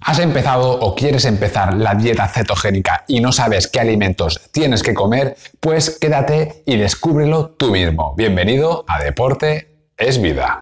¿Has empezado o quieres empezar la dieta cetogénica y no sabes qué alimentos tienes que comer? Pues quédate y descúbrelo tú mismo. Bienvenido a Deporte es Vida.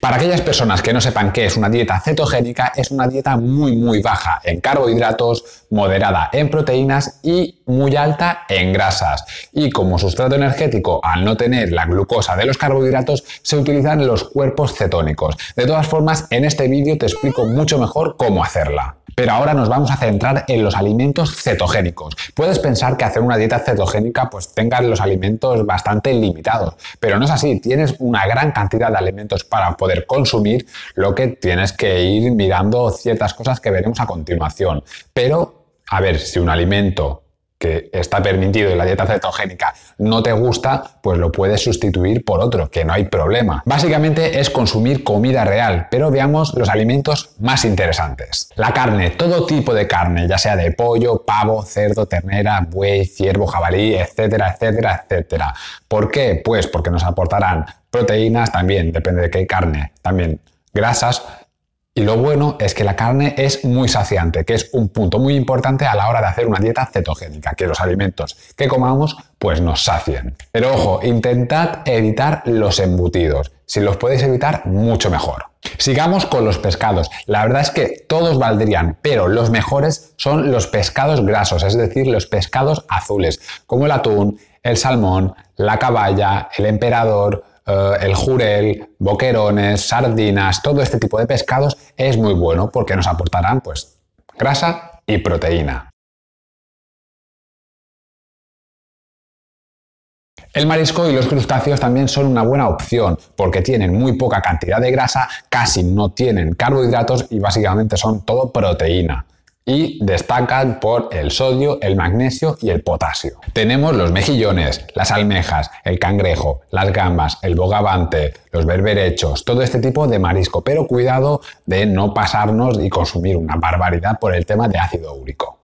Para aquellas personas que no sepan qué es una dieta cetogénica, es una dieta muy muy baja en carbohidratos, moderada en proteínas y muy alta en grasas. Y como sustrato energético, al no tener la glucosa de los carbohidratos, se utilizan los cuerpos cetónicos. De todas formas, en este vídeo te explico mucho mejor cómo hacerla. Pero ahora nos vamos a centrar en los alimentos cetogénicos. Puedes pensar que hacer una dieta cetogénica pues tenga los alimentos bastante limitados, pero no es así. Tienes una gran cantidad de alimentos para poder consumir, lo que tienes que ir mirando ciertas cosas que veremos a continuación. Pero, a ver, si un alimento que está permitido en la dieta cetogénica no te gusta, pues lo puedes sustituir por otro, que no hay problema. Básicamente es consumir comida real, pero veamos los alimentos más interesantes. La carne, todo tipo de carne, ya sea de pollo, pavo, cerdo, ternera, buey, ciervo, jabalí, etcétera, etcétera, etcétera. ¿Por qué? Pues porque nos aportarán proteínas también, depende de qué carne, también grasas, y lo bueno es que la carne es muy saciante, que es un punto muy importante a la hora de hacer una dieta cetogénica, que los alimentos que comamos pues nos sacien. Pero ojo, intentad evitar los embutidos. Si los podéis evitar, mucho mejor. Sigamos con los pescados. La verdad es que todos valdrían, pero los mejores son los pescados grasos, es decir, los pescados azules, como el atún, el salmón, la caballa, el emperador, eh, el jurel, boquerones, sardinas, todo este tipo de pescados es muy bueno porque nos aportarán pues grasa y proteína. El marisco y los crustáceos también son una buena opción porque tienen muy poca cantidad de grasa, casi no tienen carbohidratos y básicamente son todo proteína y destacan por el sodio, el magnesio y el potasio. Tenemos los mejillones, las almejas, el cangrejo, las gambas, el bogavante, los berberechos, todo este tipo de marisco, pero cuidado de no pasarnos y consumir una barbaridad por el tema de ácido úrico.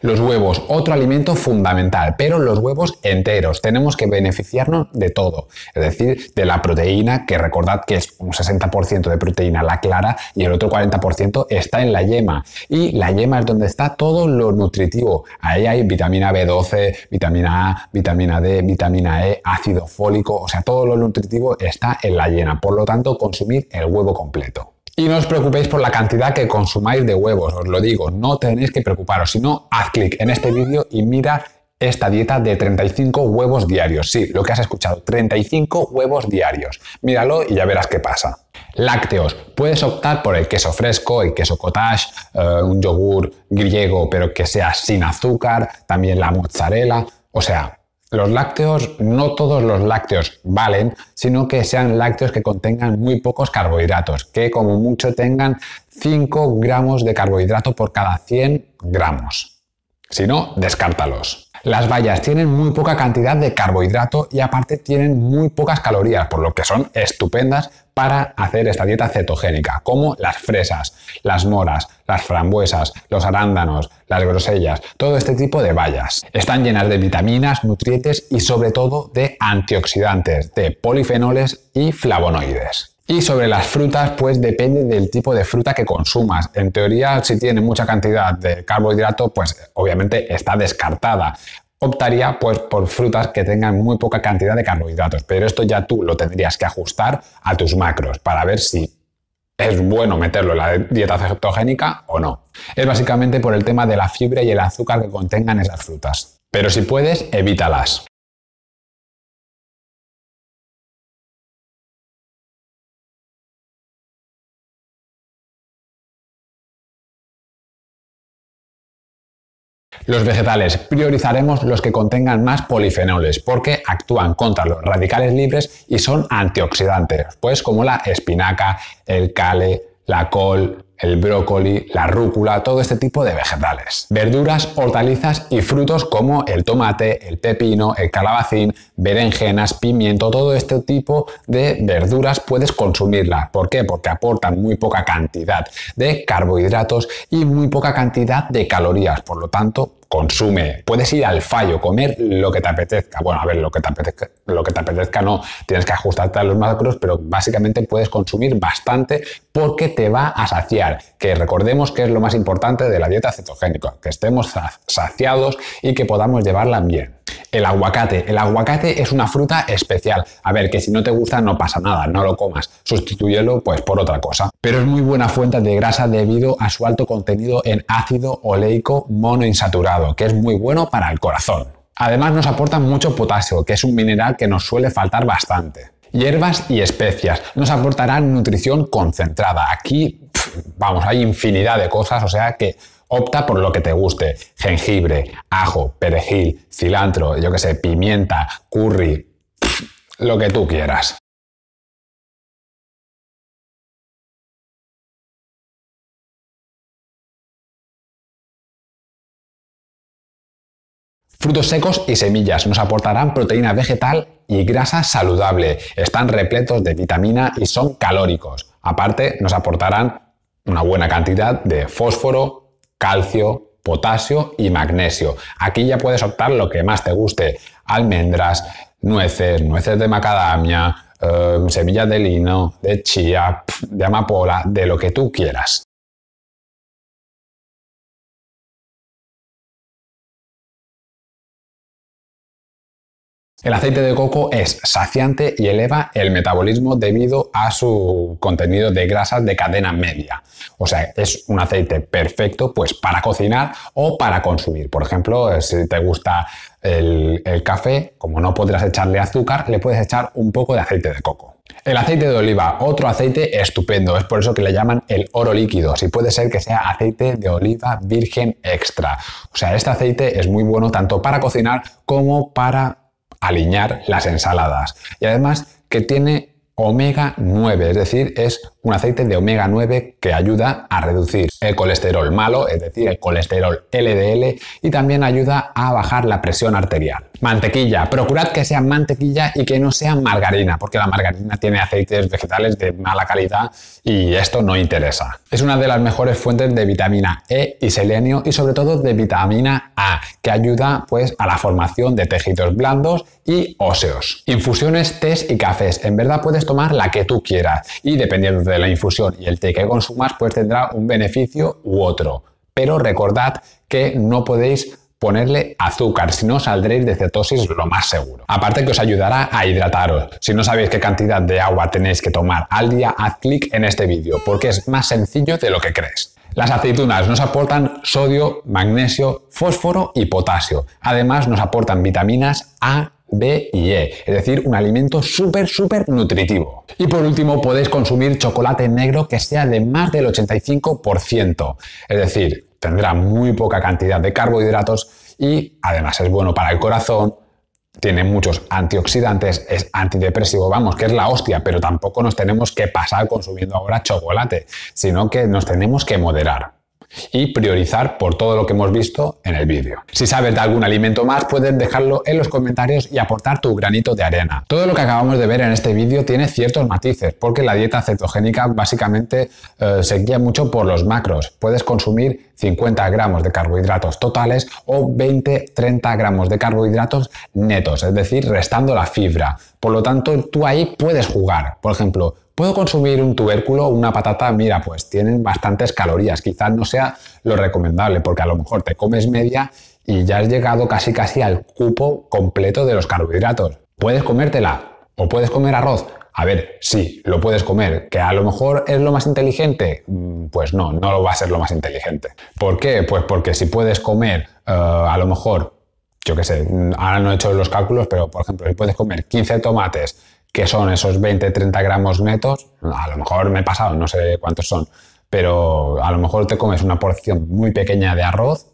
Los huevos, otro alimento fundamental, pero los huevos enteros. Tenemos que beneficiarnos de todo, es decir, de la proteína, que recordad que es un 60% de proteína la clara y el otro 40% está en la yema. Y la yema es donde está todo lo nutritivo. Ahí hay vitamina B12, vitamina A, vitamina D, vitamina E, ácido fólico, o sea, todo lo nutritivo está en la yema. Por lo tanto, consumir el huevo completo. Y no os preocupéis por la cantidad que consumáis de huevos, os lo digo, no tenéis que preocuparos, sino haz clic en este vídeo y mira esta dieta de 35 huevos diarios. Sí, lo que has escuchado, 35 huevos diarios. Míralo y ya verás qué pasa. Lácteos. Puedes optar por el queso fresco, el queso cottage, eh, un yogur griego pero que sea sin azúcar, también la mozzarella. O sea, los lácteos, no todos los lácteos valen, sino que sean lácteos que contengan muy pocos carbohidratos, que como mucho tengan 5 gramos de carbohidrato por cada 100 gramos. Si no, descártalos. Las bayas tienen muy poca cantidad de carbohidrato y aparte tienen muy pocas calorías, por lo que son estupendas para hacer esta dieta cetogénica, como las fresas, las moras, las frambuesas, los arándanos, las grosellas, todo este tipo de bayas. Están llenas de vitaminas, nutrientes y sobre todo de antioxidantes, de polifenoles y flavonoides. Y sobre las frutas, pues depende del tipo de fruta que consumas. En teoría, si tiene mucha cantidad de carbohidrato, pues obviamente está descartada optaría pues por frutas que tengan muy poca cantidad de carbohidratos, pero esto ya tú lo tendrías que ajustar a tus macros para ver si es bueno meterlo en la dieta cetogénica o no. Es básicamente por el tema de la fibra y el azúcar que contengan esas frutas. Pero si puedes, evítalas. Los vegetales priorizaremos los que contengan más polifenoles porque actúan contra los radicales libres y son antioxidantes, pues como la espinaca, el cale, la col, el brócoli, la rúcula, todo este tipo de vegetales. Verduras, hortalizas y frutos como el tomate, el pepino, el calabacín, berenjenas, pimiento, todo este tipo de verduras puedes consumirlas. ¿Por qué? Porque aportan muy poca cantidad de carbohidratos y muy poca cantidad de calorías. Por lo tanto, consume. Puedes ir al fallo, comer lo que te apetezca. Bueno, a ver, lo que te apetezca, lo que te apetezca no, tienes que ajustarte a los macros, pero básicamente puedes consumir bastante porque te va a saciar. Que recordemos que es lo más importante de la dieta cetogénica, que estemos saciados y que podamos llevarla bien. El aguacate. El aguacate es una fruta especial. A ver, que si no te gusta no pasa nada, no lo comas. Sustitúyelo pues por otra cosa. Pero es muy buena fuente de grasa debido a su alto contenido en ácido oleico monoinsaturado, que es muy bueno para el corazón. Además nos aporta mucho potasio, que es un mineral que nos suele faltar bastante. Hierbas y especias nos aportarán nutrición concentrada. Aquí, vamos, hay infinidad de cosas, o sea que Opta por lo que te guste. Jengibre, ajo, perejil, cilantro, yo que sé, pimienta, curry, lo que tú quieras. Frutos secos y semillas nos aportarán proteína vegetal y grasa saludable. Están repletos de vitamina y son calóricos. Aparte, nos aportarán una buena cantidad de fósforo, calcio, potasio y magnesio. Aquí ya puedes optar lo que más te guste. Almendras, nueces, nueces de macadamia, eh, semillas de lino, de chía, de amapola, de lo que tú quieras. El aceite de coco es saciante y eleva el metabolismo debido a su contenido de grasas de cadena media. O sea, es un aceite perfecto pues para cocinar o para consumir. Por ejemplo, si te gusta el, el café, como no podrás echarle azúcar, le puedes echar un poco de aceite de coco. El aceite de oliva, otro aceite estupendo, es por eso que le llaman el oro líquido. Si puede ser que sea aceite de oliva virgen extra. O sea, este aceite es muy bueno tanto para cocinar como para alinear las ensaladas. Y además que tiene omega 9, es decir, es un aceite de omega 9 que ayuda a reducir el colesterol malo, es decir, el colesterol LDL, y también ayuda a bajar la presión arterial. Mantequilla, procurad que sea mantequilla y que no sea margarina, porque la margarina tiene aceites vegetales de mala calidad y esto no interesa. Es una de las mejores fuentes de vitamina E y selenio y sobre todo de vitamina A, que ayuda pues a la formación de tejidos blandos y óseos. Infusiones, tés y cafés. En verdad puedes tomar la que tú quieras y dependiendo de la infusión y el té que consumas, pues tendrá un beneficio u otro. Pero recordad que no podéis ponerle azúcar, si no saldréis de cetosis lo más seguro. Aparte que os ayudará a hidrataros. Si no sabéis qué cantidad de agua tenéis que tomar al día, haz clic en este vídeo porque es más sencillo de lo que crees. Las aceitunas nos aportan sodio, magnesio, fósforo y potasio. Además nos aportan vitaminas A, B y E, es decir, un alimento súper, súper nutritivo. Y por último, podéis consumir chocolate negro que sea de más del 85%, es decir, tendrá muy poca cantidad de carbohidratos y además es bueno para el corazón, tiene muchos antioxidantes, es antidepresivo, vamos, que es la hostia, pero tampoco nos tenemos que pasar consumiendo ahora chocolate, sino que nos tenemos que moderar y priorizar por todo lo que hemos visto en el vídeo. Si sabes de algún alimento más, puedes dejarlo en los comentarios y aportar tu granito de arena. Todo lo que acabamos de ver en este vídeo tiene ciertos matices, porque la dieta cetogénica básicamente eh, se guía mucho por los macros. Puedes consumir 50 gramos de carbohidratos totales o 20-30 gramos de carbohidratos netos, es decir, restando la fibra. Por lo tanto, tú ahí puedes jugar. Por ejemplo, ¿Puedo consumir un tubérculo o una patata? Mira, pues tienen bastantes calorías. Quizás no sea lo recomendable porque a lo mejor te comes media y ya has llegado casi casi al cupo completo de los carbohidratos. ¿Puedes comértela? ¿O puedes comer arroz? A ver, sí, lo puedes comer. ¿Que a lo mejor es lo más inteligente? Mm, pues no, no lo va a ser lo más inteligente. ¿Por qué? Pues porque si puedes comer eh, a lo mejor, yo qué sé, ahora no he hecho los cálculos, pero por ejemplo, si puedes comer 15 tomates, que son esos 20-30 gramos netos, a lo mejor me he pasado, no sé cuántos son, pero a lo mejor te comes una porción muy pequeña de arroz.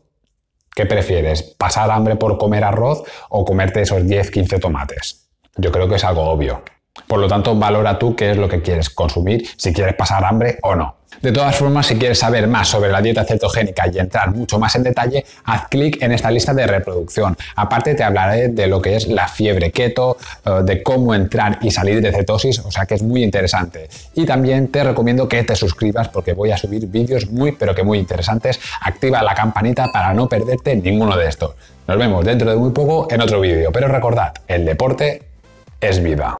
¿Qué prefieres? ¿Pasar hambre por comer arroz o comerte esos 10-15 tomates? Yo creo que es algo obvio. Por lo tanto, valora tú qué es lo que quieres consumir, si quieres pasar hambre o no. De todas formas, si quieres saber más sobre la dieta cetogénica y entrar mucho más en detalle, haz clic en esta lista de reproducción. Aparte te hablaré de lo que es la fiebre keto, eh, de cómo entrar y salir de cetosis, o sea que es muy interesante. Y también te recomiendo que te suscribas porque voy a subir vídeos muy pero que muy interesantes. Activa la campanita para no perderte ninguno de estos. Nos vemos dentro de muy poco en otro vídeo, pero recordad, el deporte es vida.